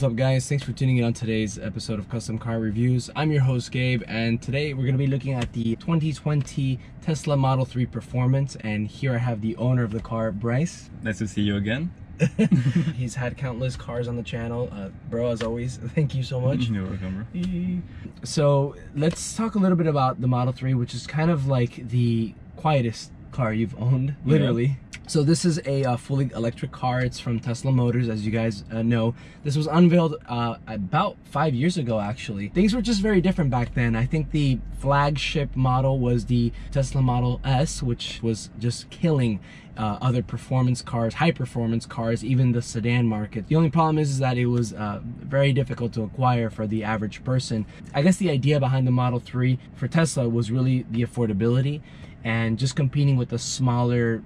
What's up guys? Thanks for tuning in on today's episode of Custom Car Reviews. I'm your host Gabe and today we're going to be looking at the 2020 Tesla Model 3 Performance and here I have the owner of the car, Brice. Nice to see you again. He's had countless cars on the channel. Uh, bro, as always, thank you so much. You're welcome. So let's talk a little bit about the Model 3, which is kind of like the quietest car you've owned, literally. Yeah. So this is a uh, fully electric car. It's from Tesla Motors, as you guys uh, know. This was unveiled uh, about five years ago, actually. Things were just very different back then. I think the flagship model was the Tesla Model S, which was just killing uh, other performance cars, high performance cars, even the sedan market. The only problem is, is that it was uh, very difficult to acquire for the average person. I guess the idea behind the Model 3 for Tesla was really the affordability and just competing with the smaller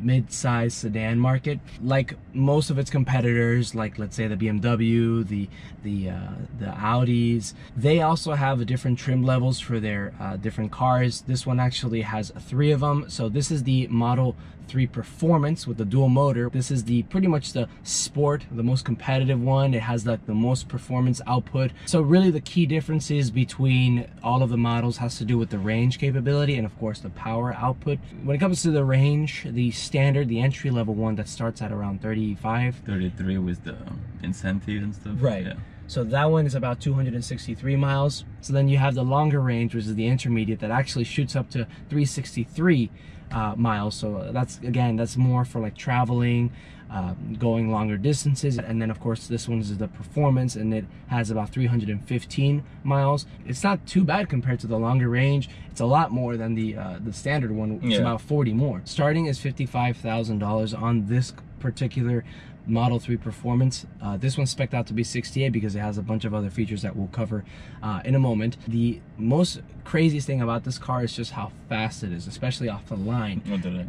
mid-size sedan market like most of its competitors like let's say the BMW the the uh, the Audis they also have different trim levels for their uh, different cars this one actually has three of them so this is the model 3 performance with the dual motor. This is the pretty much the sport the most competitive one. It has like the most performance output. So really the key differences between all of the models has to do with the range capability and of course the power output. When it comes to the range the standard the entry level one that starts at around 35 33 with the um, incentive and stuff? Right. Yeah. So that one is about 263 miles. So then you have the longer range, which is the intermediate that actually shoots up to 363 uh, miles. So that's, again, that's more for like traveling, uh, going longer distances. And then of course this one is the performance and it has about 315 miles. It's not too bad compared to the longer range. It's a lot more than the uh, the standard one. It's yeah. about 40 more. Starting is $55,000 on this particular Model 3 Performance. Uh, this one's spec'd out to be 68 because it has a bunch of other features that we'll cover uh, in a moment. The most craziest thing about this car is just how fast it is, especially off the line.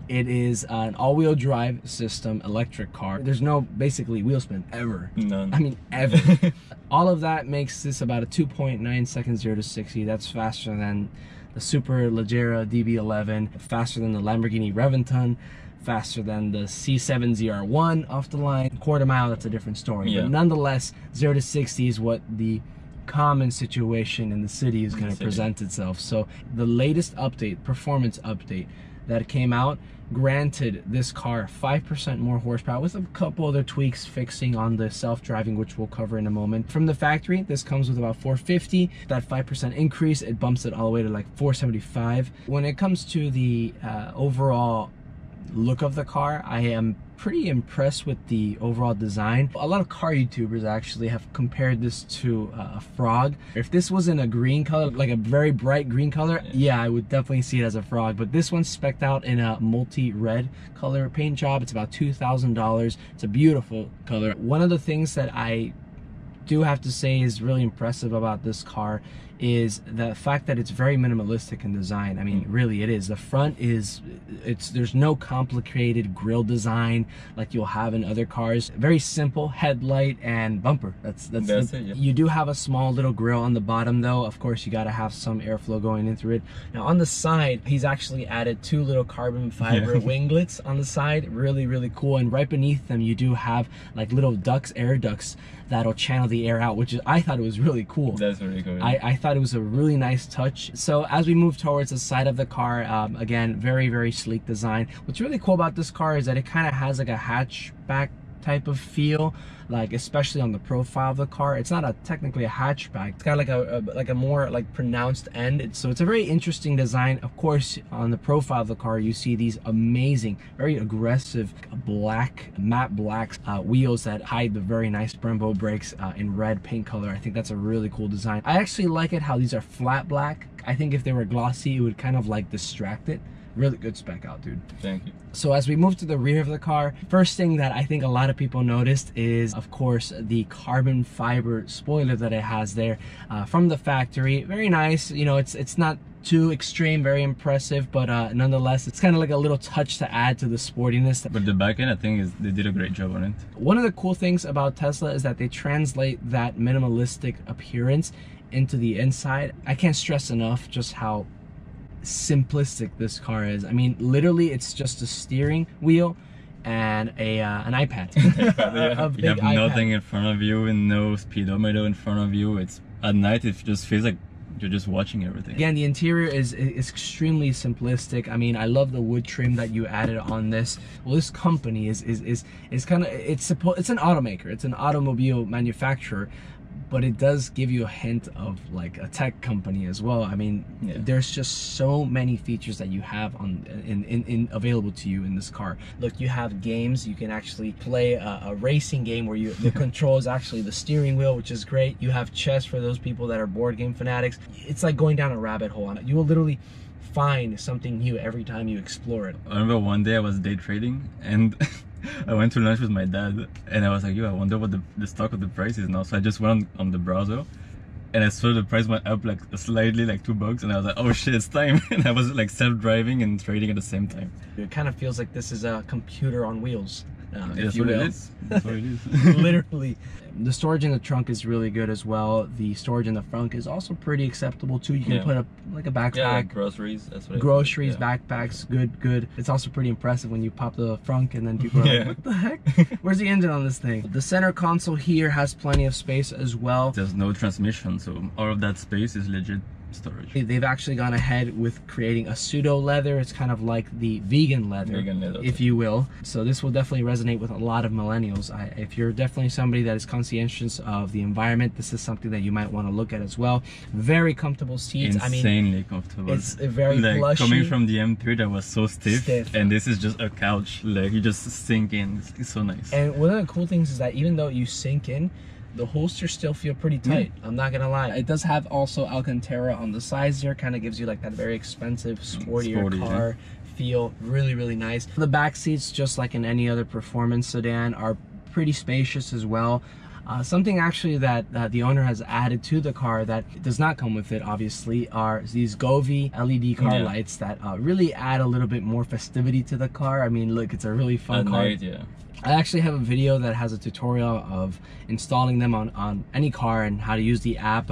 It is an all-wheel drive system electric car. There's no basically wheel spin ever. None. I mean, ever. All of that makes this about a 2.9 seconds 0 to 60. That's faster than the Superleggera DB11, faster than the Lamborghini Reventon, faster than the C7 ZR1 off the line. Quarter mile, that's a different story. Yeah. But nonetheless, 0 to 60 is what the common situation in the city is going to present itself. So the latest update, performance update that came out, granted this car 5% more horsepower with a couple other tweaks fixing on the self-driving which we'll cover in a moment. From the factory this comes with about 450 that 5% increase it bumps it all the way to like 475. When it comes to the uh, overall look of the car I am pretty impressed with the overall design. A lot of car YouTubers actually have compared this to uh, a frog. If this was in a green color, like a very bright green color, yeah, I would definitely see it as a frog. But this one's specced out in a multi-red color paint job. It's about $2,000. It's a beautiful color. One of the things that I do have to say is really impressive about this car is the fact that it's very minimalistic in design. I mean, mm. really it is. The front is, it's there's no complicated grille design like you'll have in other cars. Very simple headlight and bumper. That's that's, that's the, it, yeah. You do have a small little grille on the bottom though. Of course, you got to have some airflow going into it. Now on the side, he's actually added two little carbon fiber yeah. winglets on the side. Really, really cool. And right beneath them, you do have like little ducts, air ducts that'll channel the air out, which is, I thought it was really cool. That's really cool. I, I thought it was a really nice touch. So as we move towards the side of the car, um, again, very, very sleek design. What's really cool about this car is that it kind of has like a hatchback type of feel like especially on the profile of the car. It's not a technically a hatchback. It's got like a, a like a more like pronounced end. It's, so it's a very interesting design. Of course on the profile of the car you see these amazing very aggressive black matte black uh, wheels that hide the very nice Brembo brakes uh, in red paint color. I think that's a really cool design. I actually like it how these are flat black. I think if they were glossy it would kind of like distract it really good spec out dude. Thank you. So as we move to the rear of the car first thing that i think a lot of people noticed is of course the carbon fiber spoiler that it has there uh, from the factory. Very nice you know it's it's not too extreme very impressive but uh, nonetheless it's kind of like a little touch to add to the sportiness. But the back end i think is they did a great job on it. One of the cool things about tesla is that they translate that minimalistic appearance into the inside. I can't stress enough just how simplistic this car is. I mean, literally it's just a steering wheel and a uh, an iPad. Yeah. A you have iPad. nothing in front of you and no speedometer in front of you. It's at night. It just feels like you're just watching everything. Again, the interior is is extremely simplistic. I mean, I love the wood trim that you added on this. Well, this company is is is, is kind of it's supposed it's an automaker. It's an automobile manufacturer, but it does give you a hint of like a tech company as well. I mean, Yeah. there's just so many features that you have on in, in, in available to you in this car. Look, you have games. You can actually play a, a racing game where you the control is actually the steering wheel, which is great. You have chess for those people that are board game fanatics. It's like going down a rabbit hole. You will literally find something new every time you explore it. I remember one day I was day trading and I went to lunch with my dad and I was like, yo, I wonder what the, the stock of the price is now. So I just went on, on the browser and I saw the price went up like slightly, like two bucks, and I was like, oh shit, it's time. And I was like self-driving and trading at the same time. It kind of feels like this is a computer on wheels. Uh, if That's you what will. it is. That's what it is. literally the storage in the trunk is really good as well the storage in the front is also pretty acceptable too you can Yeah. put a like a backpack yeah, like groceries. That's what I groceries yeah. backpacks good good it's also pretty impressive when you pop the front and then people are like what the heck where's the engine on this thing the center console here has plenty of space as well There's no transmission, so all of that space is legit storage. they've actually gone ahead with creating a pseudo leather it's kind of like the vegan leather Vegan leather. if you will so this will definitely resonate with a lot of millennials I, if you're definitely somebody that is conscientious of the environment this is something that you might want to look at as well very comfortable seats Insanely i mean comfortable. it's a very like plushy coming from the M3 that was so stiff, Stiff. and this is just a couch. Like you just sink in. It's, it's so nice. and one of the cool things is that even though you sink in the bolsters still feel pretty tight i'm not gonna lie. It does have also alcantara on the sides here kind of gives you like that very expensive sportier Sporty, yeah. car feel. Really really nice. The back seats just like in any other performance sedan are pretty spacious as well uh, something actually that uh, the owner has added to the car that does not come with it obviously are these Govee LED car Yeah. lights that uh, really add a little bit more festivity to the car I mean look it's a really fun At car night, yeah. I actually have a video that has a tutorial of installing them on, on any car and how to use the app.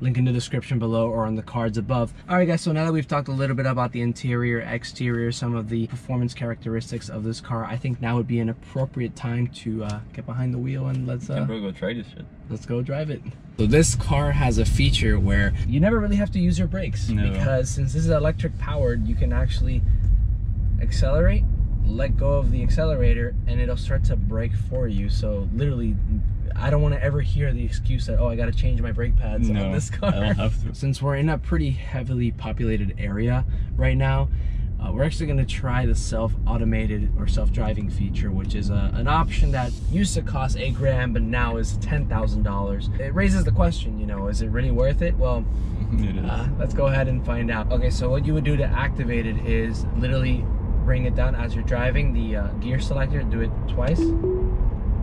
Link in the description below or on the cards above. Alright guys, so now that we've talked a little bit about the interior, exterior, some of the performance characteristics of this car, I think now would be an appropriate time to uh, get behind the wheel and let's uh, go try this shit. let's go drive it. So this car has a feature where you never really have to use your brakes No. because since this is electric powered, you can actually accelerate, let go of the accelerator, and it'll start to brake for you. So literally, I don't want to ever hear the excuse that oh I got to change my brake pads No, on this car. I don't have to. Since we're in a pretty heavily populated area right now, uh, we're actually going to try the self-automated or self-driving feature, which is a, an option that used to cost a grand, but now is ten thousand dollars. It raises the question, you know, is it really worth it? Well, It uh, let's go ahead and find out. Okay, so what you would do to activate it is literally bring it down as you're driving the uh, gear selector. Do it twice.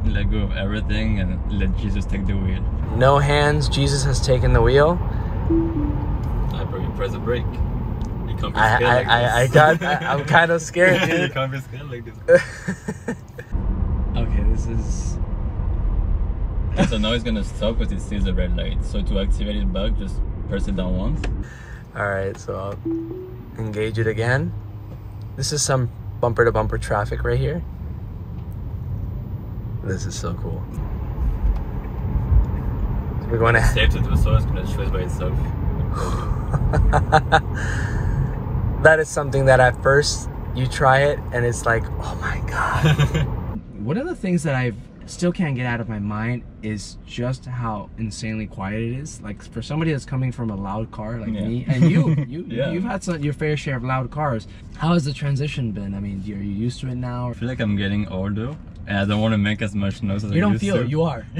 Let go of everything and let Jesus take the wheel. No hands. Jesus has taken the wheel. I bro, you press the brake. You can't be I scared I, like I, I this. got. I, I'm kind of scared, you can't be scared like this. okay, this is. So now it's gonna stop because it sees the red light. So to activate it back, just press it down once. All right, so I'll engage it again. This is some bumper to bumper traffic right here. This is so cool. So we're going to. Save to do so, it's gonna choose by itself. that is something that at first you try it and it's like, oh my god. One of the things that I still can't get out of my mind is just how insanely quiet it is. Like for somebody that's coming from a loud car like Yeah. me, and you, you, Yeah. you've had some, your fair share of loud cars. How has the transition been? I mean, are you used to it now? I feel like I'm getting older and I don't want to make as much noise as I You don't used feel to. it. You are.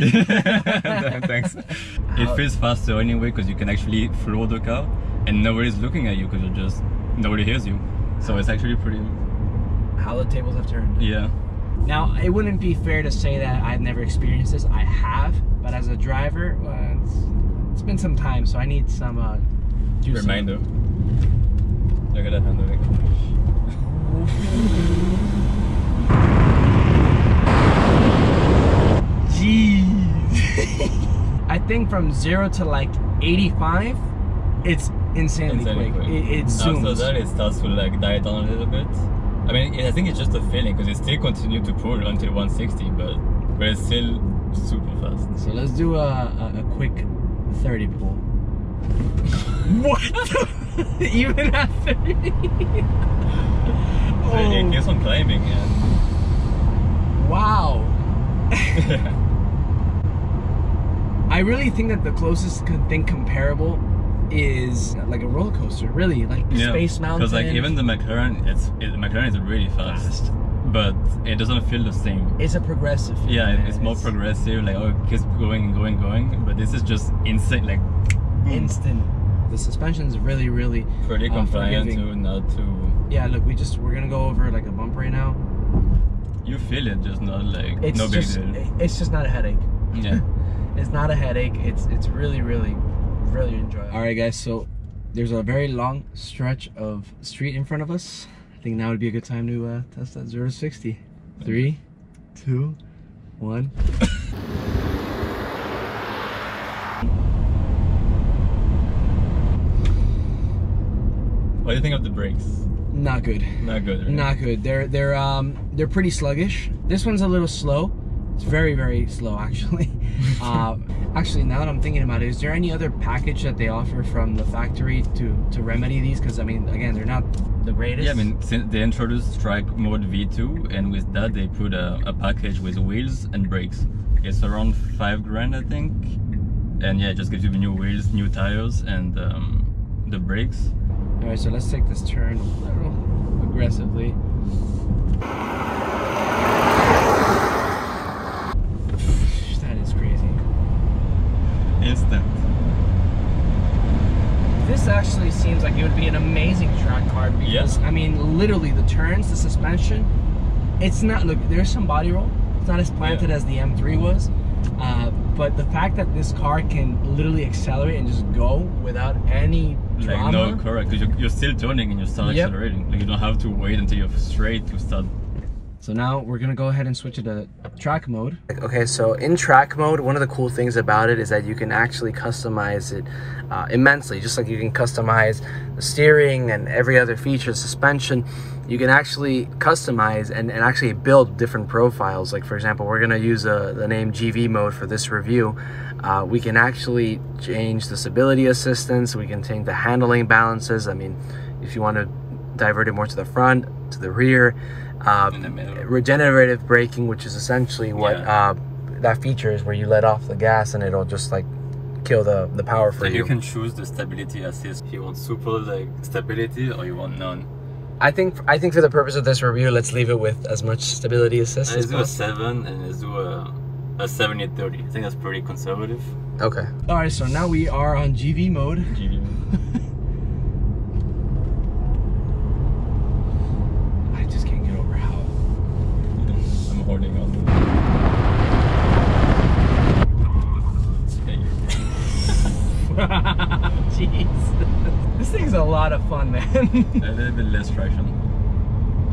Thanks. It feels faster anyway because you can actually floor the car and nobody's looking at you because you're just nobody hears you. So it's actually pretty. How the tables have turned. Yeah. Now, it wouldn't be fair to say that I've never experienced this. I have, but as a driver, well, it's, it's been some time, so I need some uh. Reminder. Look at that handling. Think from zero to like 85, it's insanely, Insanely quick. quick. It, it After that, it starts to like die down a little bit, I mean, I think it's just a feeling because it still continued to pull until 160, but but it's still super fast. So let's do a, a, a quick 30 pull. what? Even at 30? So it keeps oh. on climbing, and Wow. I really think that the closest thing comparable is like a roller coaster, really, like Space Mountain. Because like even the McLaren, it's it, McLaren is really fast, but it doesn't feel the same. it's a progressive. feeling, Yeah, man. it's more progressive. Like oh, it keeps going and going, going. But this is just instant, Like boom. instant. The suspension is really, really pretty uh, compliant to not to. Yeah, look, we just we're gonna go over like a bump right now. You feel it, just not like It's no big just deal. it's just not a headache. Yeah. It's not a headache. It's it's really, really, really enjoyable. All right, guys. So there's a very long stretch of street in front of us. I think now would be a good time to uh, test that zero to sixty. Three, two, one. What do you think of the brakes? Not good. Not good. Right? Not good. They're they're um they're pretty sluggish. This one's a little slow. It's very very slow actually. uh, actually, now that I'm thinking about it, is there any other package that they offer from the factory to to remedy these? Because I mean, again, they're not the greatest. Yeah, I mean, since they introduced Track Mode V2, and with that they put a, a package with wheels and brakes. It's around five grand, I think. And yeah, it just gives you the new wheels, new tires, and um, the brakes. All right, so let's take this turn a little aggressively. That is crazy. Instant. This actually seems like it would be an amazing track car because I mean, literally the turns, the suspension. It's not look. There's some body roll. It's not as planted Yeah. as the M3 was, uh, but the fact that this car can literally accelerate and just go without any Like drama. no, correct. Because you're, you're still turning and you start Yep. accelerating. Like you don't have to wait until you're straight to start. So now we're gonna go ahead and switch it to track mode. Okay, so in track mode, one of the cool things about it is that you can actually customize it uh, immensely. Just like you can customize the steering and every other feature, suspension, you can actually customize and, and actually build different profiles. Like for example, we're gonna use uh, the name GV mode for this review. Uh, we can actually change the stability assistance. We can change the handling balances. I mean, if you want to divert it more to the front, to the rear. Uh, In the middle. regenerative braking, which is essentially what Yeah. uh, that feature is, where you let off the gas and it'll just like kill the the power for Like you. you can choose the stability assist. You want super like stability or you want none. I think I think for the purpose of this review, let's leave it with as much stability assist Let's as do a seven and let's do a a 70 30. I think that's pretty conservative. Okay. All right, so now we are on GV mode. GV. I just can't get over how I'm holding on. Jeez. This thing's a lot of fun, man. A little bit less traction.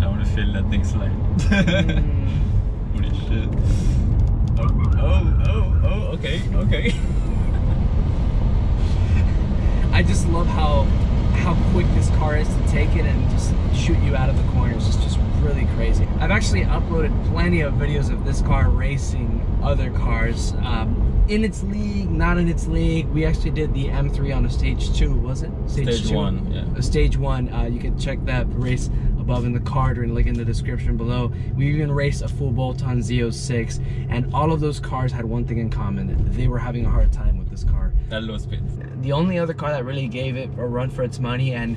I want to feel that thing slide. Holy shit. Oh, oh, oh, oh, okay, okay. I just love how how quick this car is to take it and just shoot you out of the corners. It's just really crazy. I've actually uploaded plenty of videos of this car racing other cars um, in its league, not in its league. We actually did the M3 on a stage two, was it? Stage two? one, yeah. A stage one. Uh, you can check that race above in the card or in, link in the description below. We even raced a full bolt-on Z06, and all of those cars had one thing in common: they were having a hard time with this car At low speed. the only other car that really gave it a run for its money and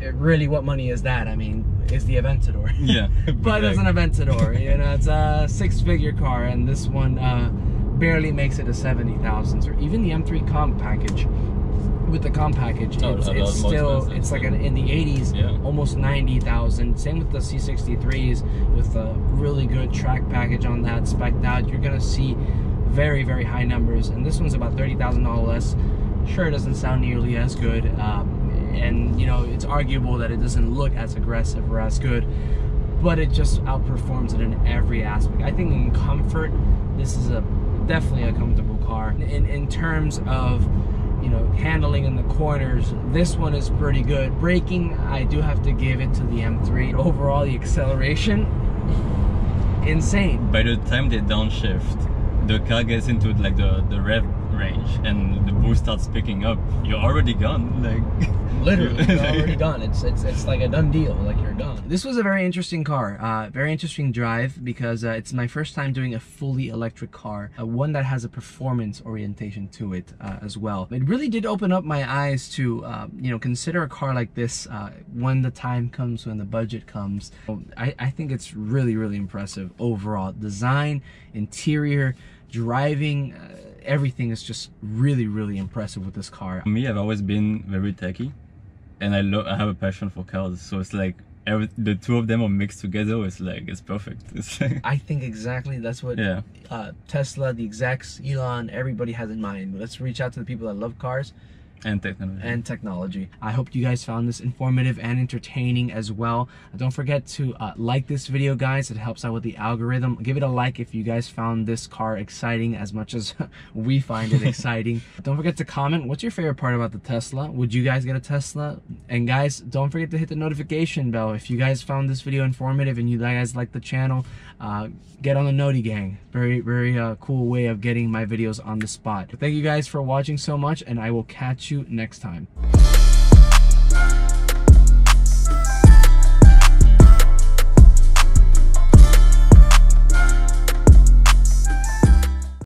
it really what money is that i mean is the aventador Yeah. but it's an aventador you know it's a six figure car and this one uh, barely makes it a 70000s or even the m3 comp package. With the comp package Oh, it's, it's still expensive, it's like an, in the 80s Yeah. almost 90000 same with the c63s with a really good track package on that spec'd out. You're gonna see very very high numbers and this one's about $30000 less. Sure it doesn't sound nearly as good um, and you know it's arguable that it doesn't look as aggressive or as good but it just outperforms it in every aspect. I think in comfort this is a definitely a comfortable car in, in terms of you know, handling in the corners, this one is pretty good. Braking, I do have to give it to the M3. Overall, the acceleration, insane. By the time they downshift, the car gets into like the, the rev range and the boost starts picking up, you're already gone. Like literally you're already done. It's, it's it's like a done deal like you're done. This was a very interesting car uh, very interesting drive because uh, it's my first time doing a fully electric car uh, one that has a performance orientation to it uh, as well. It really did open up my eyes to uh, you know consider a car like this uh, when the time comes when the budget comes. I, I think it's really really impressive overall design interior driving everything is just really really impressive with this car me i've always been very techy and I love I have a passion for cars, so it's like every, the two of them are mixed together. It's like it's perfect. It's like, I think exactly that's what yeah. uh, Tesla, the execs, Elon, everybody has in mind. Let's reach out to the people that love cars and technology. And technology. I hope you guys found this informative and entertaining as well. Don't forget to uh, like this video, guys. It helps out with the algorithm. Give it a like if you guys found this car exciting as much as we find it exciting. don't forget to comment. What's your favorite part about the Tesla? Would you guys get a Tesla? And guys, don't forget to hit the notification bell. If you guys found this video informative and you guys like the channel, uh, get on the Noti Gang. Very, very uh, cool way of getting my videos on the spot. Thank you guys for watching so much, and I will you next time.